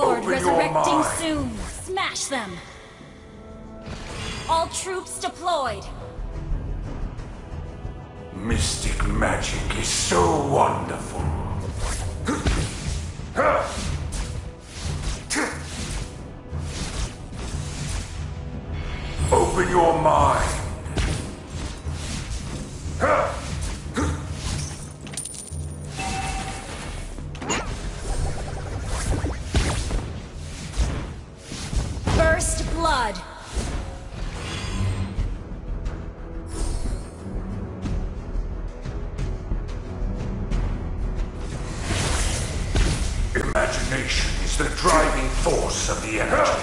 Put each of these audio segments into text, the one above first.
Connecting mine. soon. Smash them. All troops deployed. Mystic magic is so wonderful. Open your mind. Is the driving force of the energy.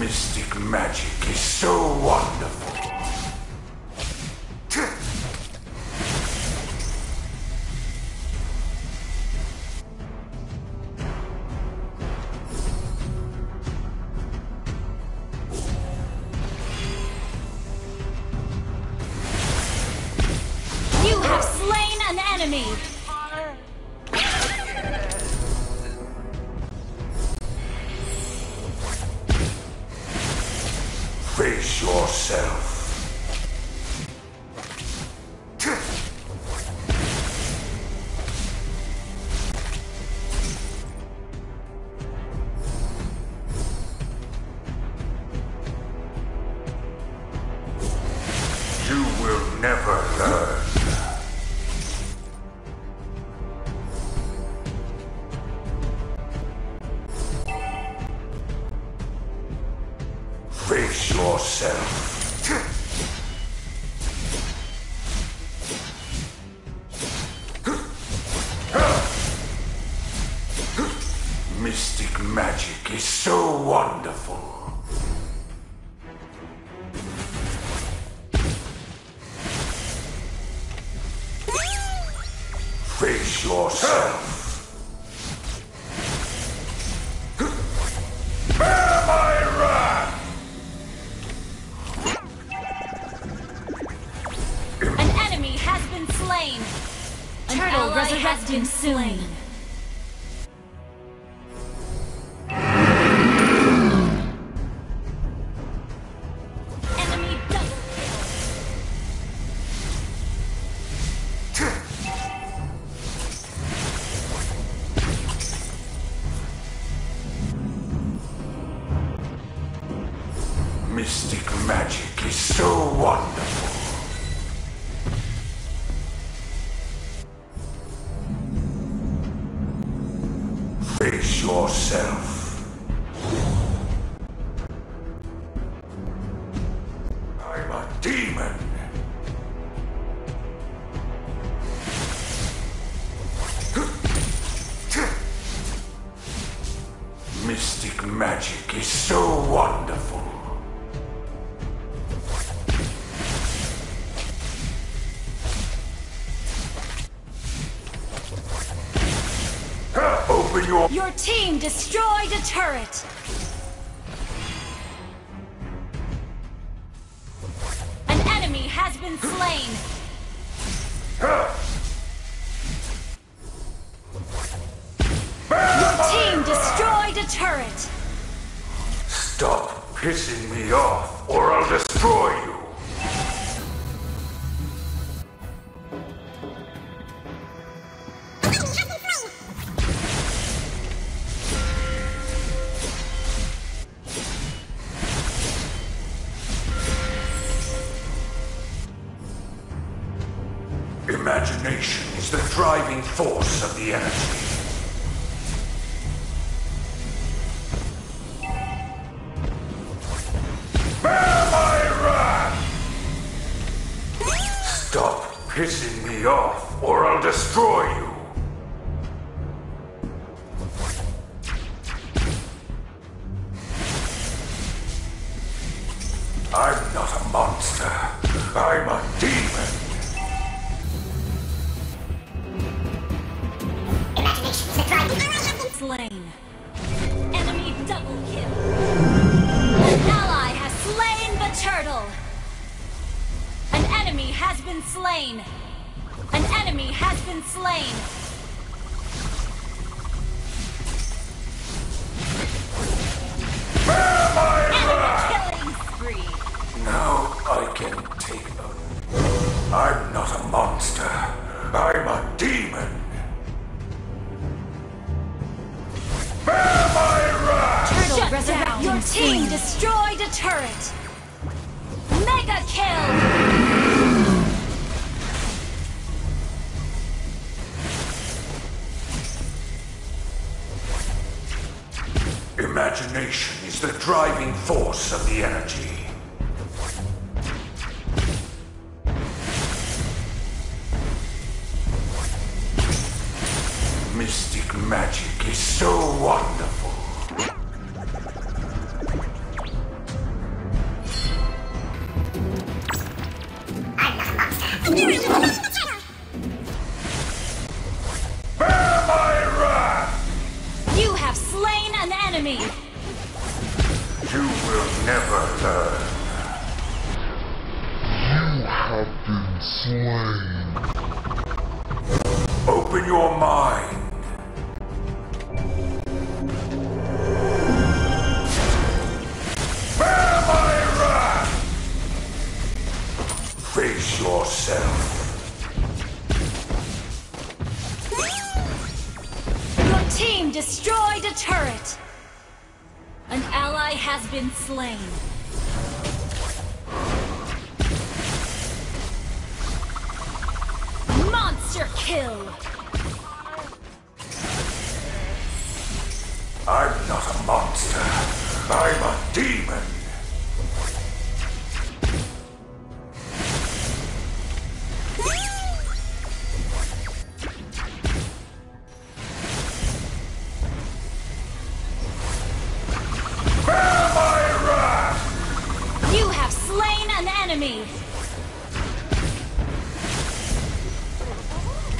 Mystic magic is so wonderful. Yourself. Mystic magic is so wonderful. Face yourself. Soon. Yourself. I'm a demon. Mystic magic is so wonderful. Your Your team destroyed a turret. An enemy has been slain. Your team destroyed a turret. Stop pissing me off, or I'll destroy you. Imagination is the driving force of the energy. Bear my wrath! Stop pissing me off, or I'll destroy you. Slain. Enemy double kill. An ally has slain the turtle. An enemy has been slain. An enemy has been slain. Your team destroyed a turret. Mega kill. Imagination is the driving force of the energy. You have slain an enemy. You will never learn. You have been slain. Open your mind. Team destroyed a turret. An ally has been slain. Monster kill. I'm not a monster. Enemy.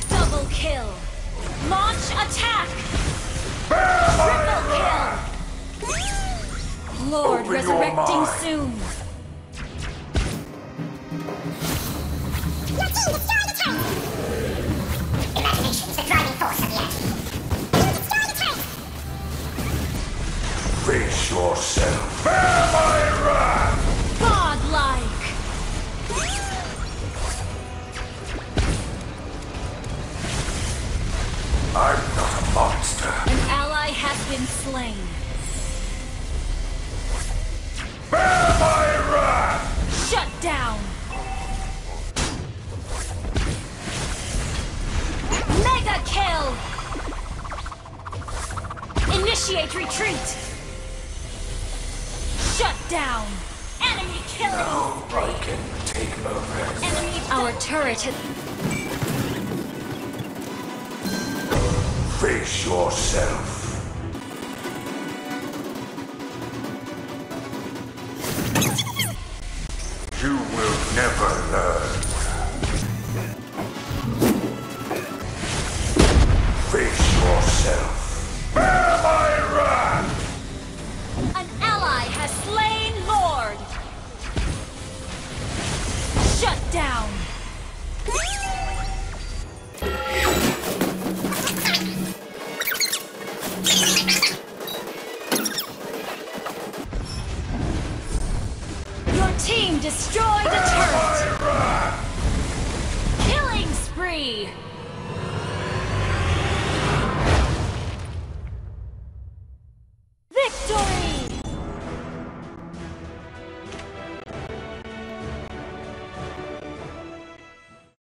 Double kill. Launch attack. Triple kill. Lord Open resurrecting soon. Your team destroyed the turret! Imagination the driving force of the energy. You destroyed the turret! Face yourself. Been slain. Bear my wrath! Shut down. Mega kill. Initiate retreat. Shut down. Enemy killing. Now I can take a rest. Enemy. Our turret has. Face yourself. Shut down! Your team destroyed the turret! Killing spree!